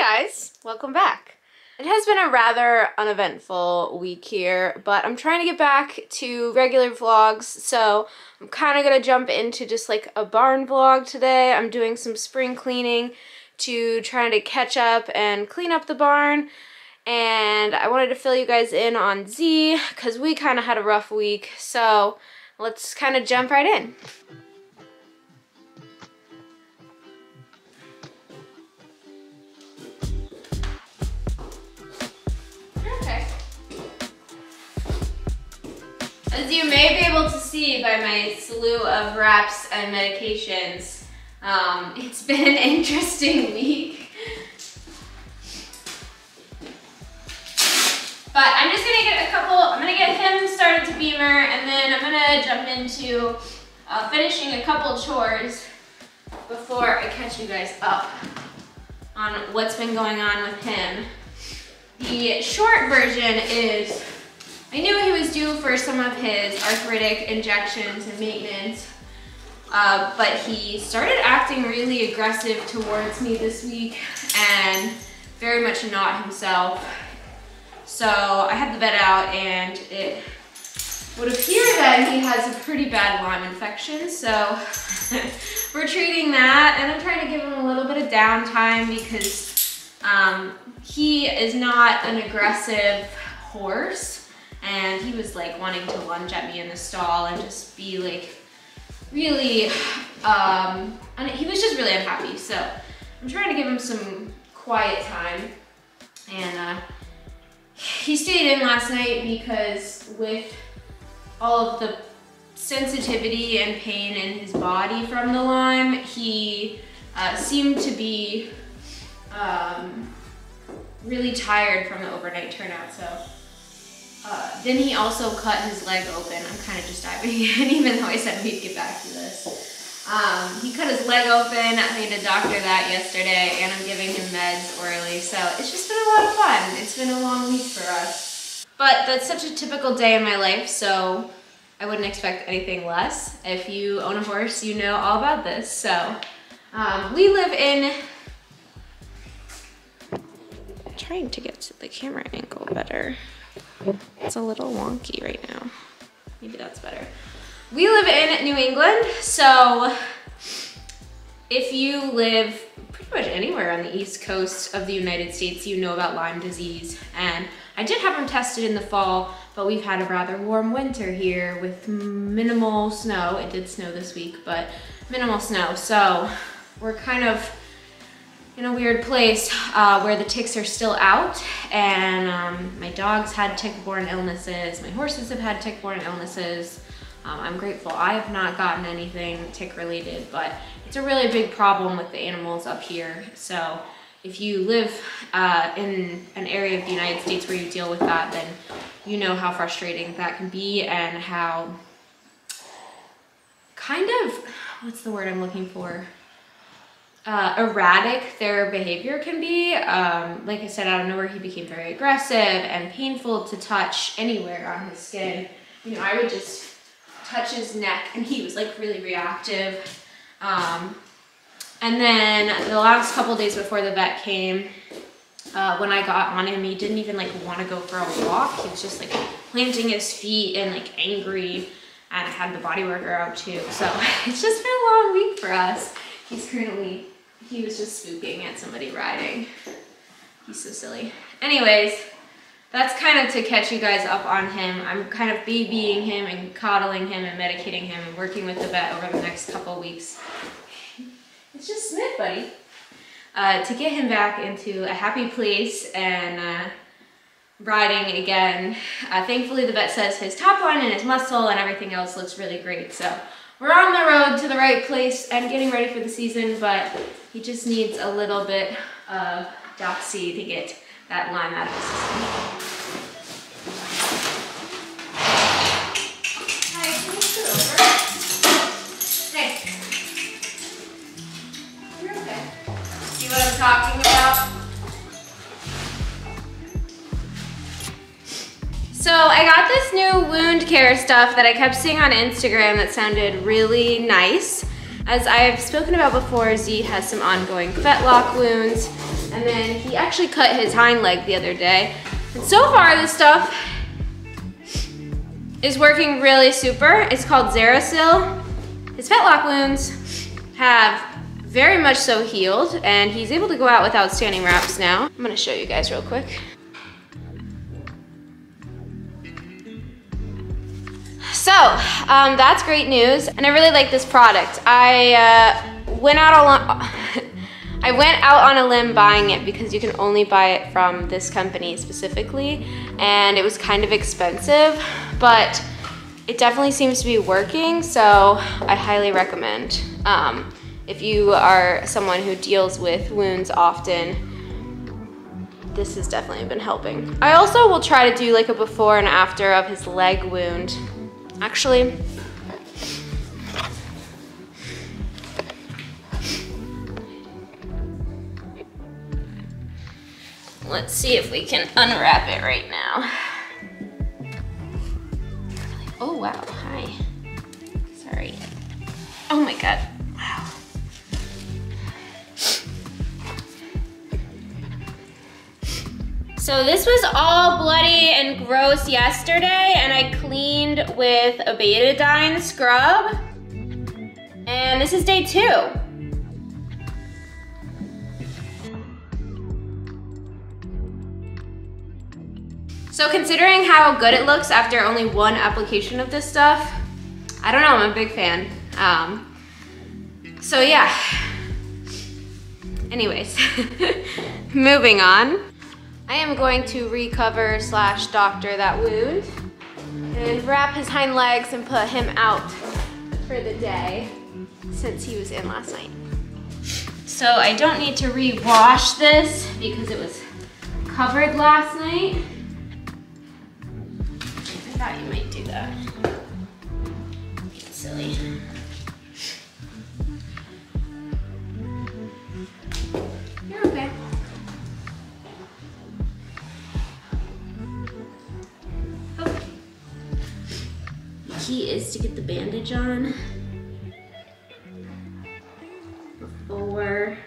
guys, welcome back. It has been a rather uneventful week here, but I'm trying to get back to regular vlogs, so I'm kind of going to jump into just like a barn vlog today. I'm doing some spring cleaning to trying to catch up and clean up the barn, and I wanted to fill you guys in on Z, because we kind of had a rough week, so let's kind of jump right in. As you may be able to see by my slew of wraps and medications, um, it's been an interesting week. But I'm just gonna get a couple, I'm gonna get him started to Bemer and then I'm gonna jump into uh, finishing a couple chores before I catch you guys up on what's been going on with him. The short version is I knew he was due for some of his arthritic injections and maintenance, uh, but he started acting really aggressive towards me this week and very much not himself. So I had the vet out and it would appear that he has a pretty bad Lyme infection. So we're treating that and I'm trying to give him a little bit of downtime because um, he is not an aggressive horse and he was like wanting to lunge at me in the stall and just be like really, um, he was just really unhappy. So I'm trying to give him some quiet time and uh, he stayed in last night because with all of the sensitivity and pain in his body from the Lyme, he uh, seemed to be um, really tired from the overnight turnout. So uh, then he also cut his leg open. I'm kind of just diving in, even though I said we'd get back to this. Um, he cut his leg open. I made a doctor that yesterday, and I'm giving him meds orally. So it's just been a lot of fun. It's been a long week for us. But that's such a typical day in my life, so I wouldn't expect anything less. If you own a horse, you know all about this. So um, we live in trying to get to the camera angle better. It's a little wonky right now. Maybe that's better. We live in New England, so if you live pretty much anywhere on the east coast of the United States, you know about Lyme disease. And I did have them tested in the fall, but we've had a rather warm winter here with minimal snow. It did snow this week, but minimal snow. So we're kind of in a weird place uh, where the ticks are still out and um, my dogs had tick-borne illnesses, my horses have had tick-borne illnesses. Um, I'm grateful I have not gotten anything tick-related, but it's a really big problem with the animals up here. So if you live uh, in an area of the United States where you deal with that, then you know how frustrating that can be and how kind of, what's the word I'm looking for? Uh, erratic their behavior can be. Um, like I said, out of nowhere, he became very aggressive and painful to touch anywhere on his skin. You know, I would just touch his neck and he was like really reactive. Um, and then the last couple days before the vet came, uh, when I got on him, he didn't even like want to go for a walk. He was just like planting his feet and like angry. And I had the body worker out too. So it's just been a long week for us. He's currently he was just spooking at somebody riding. He's so silly. Anyways, that's kind of to catch you guys up on him. I'm kind of babying him and coddling him and medicating him and working with the vet over the next couple weeks. It's just Smith, buddy. Uh, to get him back into a happy place and uh, riding again. Uh, thankfully, the vet says his top line and his muscle and everything else looks really great. So we're on the road to the right place and getting ready for the season, but he just needs a little bit of Doxy to get that Lyme out of his system. See what I'm talking about? So I got this new wound care stuff that I kept seeing on Instagram that sounded really nice. As I have spoken about before, Z has some ongoing fetlock wounds. And then he actually cut his hind leg the other day. And so far this stuff is working really super. It's called Zarasyl. His fetlock wounds have very much so healed and he's able to go out without standing wraps now. I'm gonna show you guys real quick. So, um, that's great news and I really like this product. I uh, went out on I went out on a limb buying it because you can only buy it from this company specifically and it was kind of expensive, but it definitely seems to be working, so I highly recommend. Um, if you are someone who deals with wounds often, this has definitely been helping. I also will try to do like a before and after of his leg wound. Actually, let's see if we can unwrap it right now. Oh, wow, hi. Sorry. Oh my God, So this was all bloody and gross yesterday and I cleaned with a betadine scrub. And this is day two. So considering how good it looks after only one application of this stuff, I don't know, I'm a big fan. Um, so yeah. Anyways, moving on. I am going to recover slash doctor that wound and wrap his hind legs and put him out for the day since he was in last night. So I don't need to rewash this because it was covered last night I thought you might do that. Silly. Key is to get the bandage on before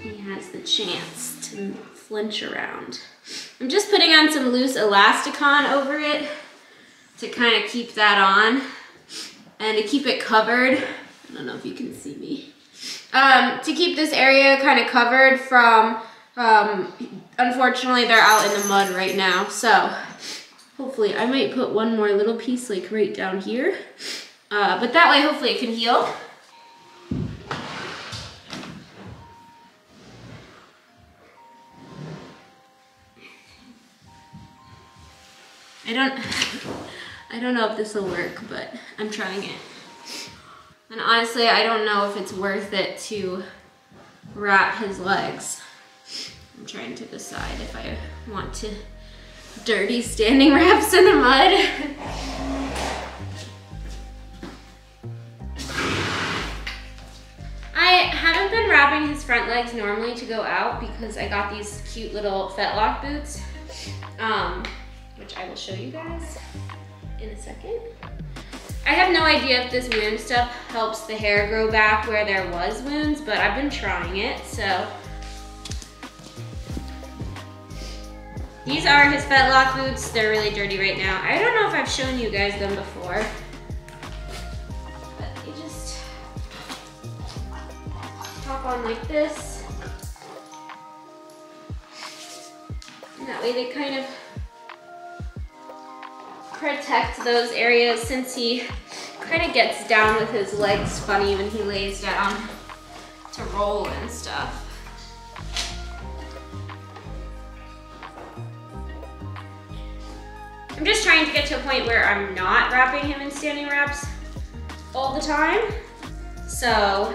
he has the chance to flinch around. I'm just putting on some loose Elastikon over it to kind of keep that on and to keep it covered. I don't know if you can see me. Um, to keep this area kind of covered from, um, unfortunately they're out in the mud right now. So hopefully I might put one more little piece like right down here. Uh, but that way hopefully it can heal. I don't, I don't know if this will work, but I'm trying it. And honestly, I don't know if it's worth it to wrap his legs. I'm trying to decide if I want to dirty standing wraps in the mud. I haven't been wrapping his front legs normally to go out because I got these cute little fetlock boots. Um, which I will show you guys in a second. I have no idea if this wound stuff helps the hair grow back where there was wounds, but I've been trying it, so. These are his fetlock boots. They're really dirty right now. I don't know if I've shown you guys them before. But they just pop on like this. And that way they kind of protect those areas since he kind of gets down with his legs funny when he lays down to roll and stuff. I'm just trying to get to a point where I'm not wrapping him in standing wraps all the time. So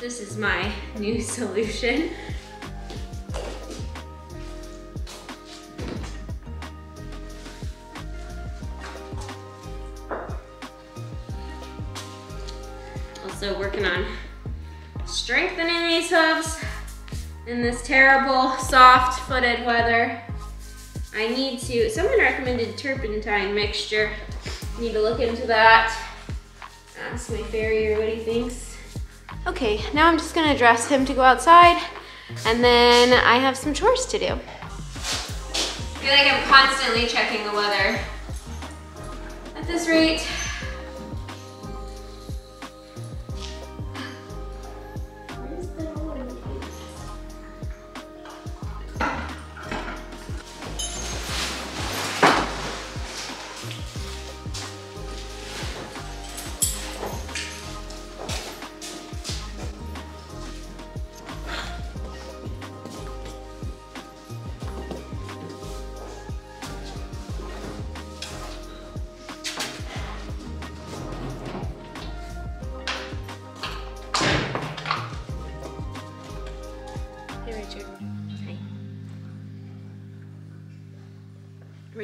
this is my new solution. Also working on strengthening these hooves in this terrible soft footed weather. I need to, someone recommended turpentine mixture. Need to look into that. Ask my farrier what he thinks. Okay, now I'm just gonna dress him to go outside and then I have some chores to do. I feel like I'm constantly checking the weather. At this rate,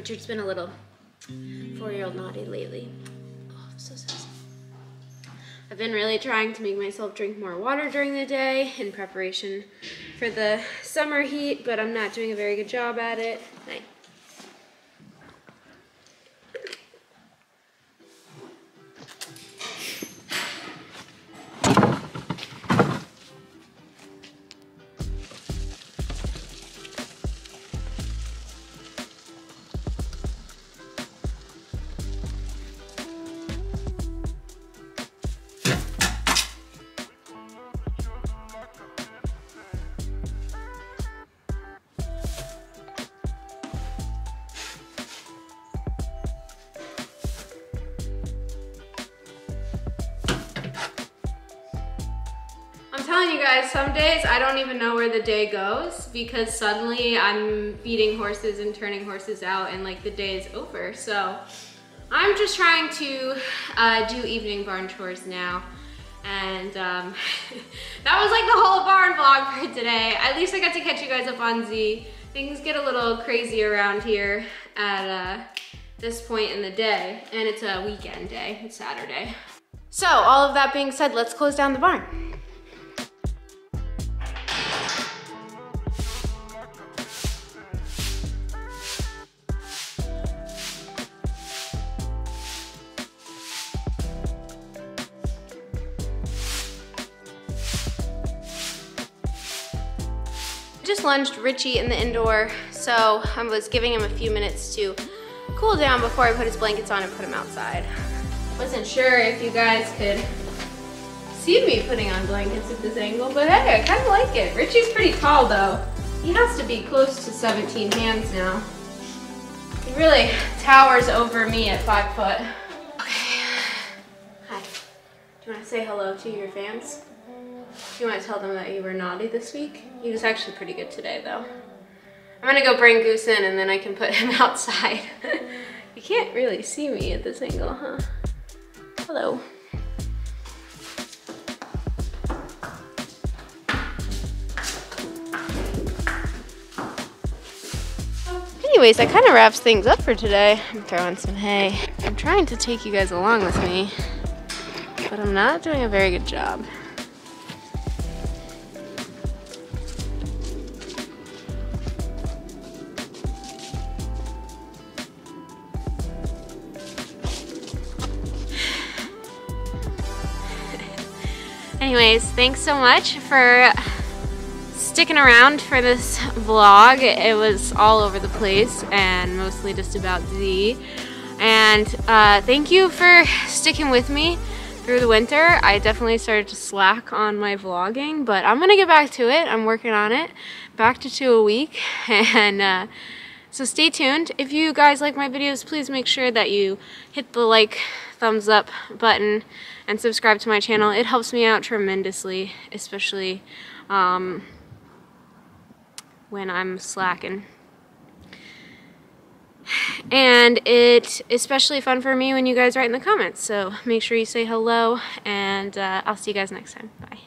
Richard's been a little four-year-old naughty lately. Oh, so sassy. I've been really trying to make myself drink more water during the day in preparation for the summer heat, but I'm not doing a very good job at it. Some days I don't even know where the day goes because suddenly I'm feeding horses and turning horses out and like the day is over. So I'm just trying to uh, do evening barn chores now. And um, that was like the whole barn vlog for today. At least I got to catch you guys up on Z. Things get a little crazy around here at uh, this point in the day. And it's a weekend day, it's Saturday. So all of that being said, let's close down the barn. Just lunged Richie in the indoor, so I was giving him a few minutes to cool down before I put his blankets on and put him outside. Wasn't sure if you guys could see me putting on blankets at this angle, but hey, I kind of like it. Richie's pretty tall though. He has to be close to 17 hands now. He really towers over me at five foot. Okay. Hi. Do you want to say hello to your fans? You want to tell them that you were naughty this week? He was actually pretty good today though. I'm gonna go bring Goose in and then I can put him outside. you can't really see me at this angle, huh? Hello. Anyways, that kind of wraps things up for today. I'm throwing some hay. I'm trying to take you guys along with me, but I'm not doing a very good job. Anyways, thanks so much for sticking around for this vlog. It was all over the place and mostly just about Z. And uh, thank you for sticking with me through the winter. I definitely started to slack on my vlogging, but I'm gonna get back to it. I'm working on it. Back to two a week. And uh, so stay tuned. If you guys like my videos, please make sure that you hit the like, thumbs up button and subscribe to my channel. It helps me out tremendously, especially um, when I'm slacking. And it's especially fun for me when you guys write in the comments. So make sure you say hello, and uh, I'll see you guys next time. Bye.